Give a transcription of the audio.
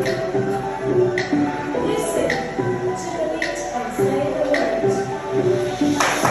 Listen to the beat and say the words.